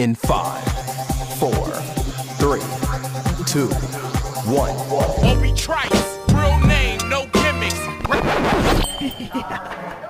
in five, four, three, two, one. Obi Trice, real name, no gimmicks.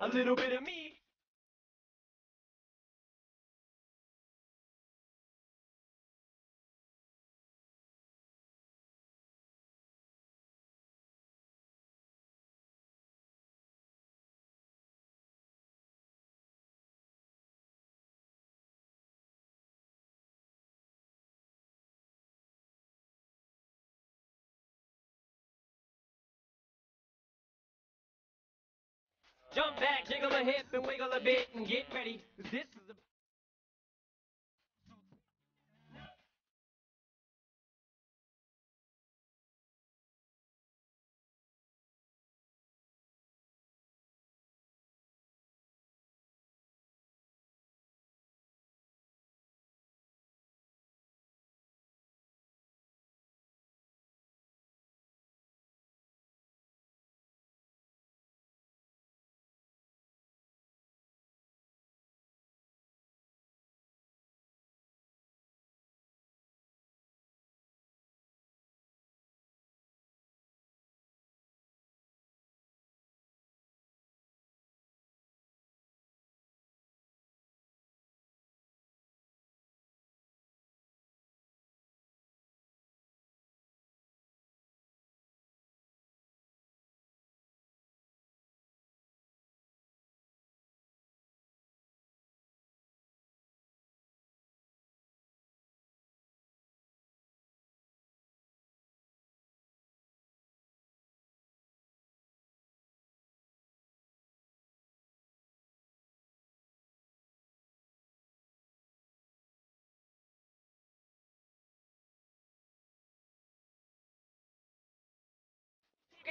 a little bit of me. Jump back, jiggle a hip, and wiggle a bit, and get ready. This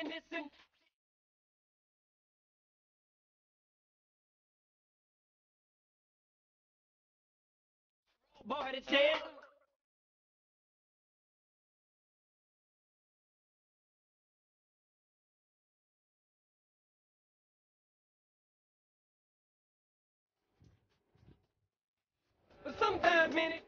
listen. Boy, it's dead. Sometimes, minute.